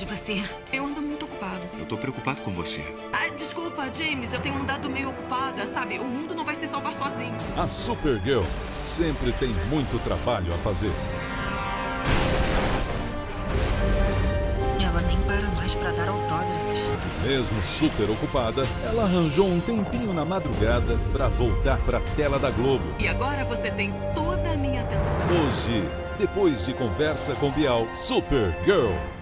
de você. Eu ando muito ocupado. Eu tô preocupado com você. Ah, desculpa, James, eu tenho andado meio ocupada, sabe? O mundo não vai se salvar sozinho. A Supergirl sempre tem muito trabalho a fazer. Ela nem para mais para dar autógrafos. Mesmo super ocupada, ela arranjou um tempinho na madrugada para voltar para a tela da Globo. E agora você tem toda a minha atenção. Hoje, depois de conversa com Bial, Supergirl.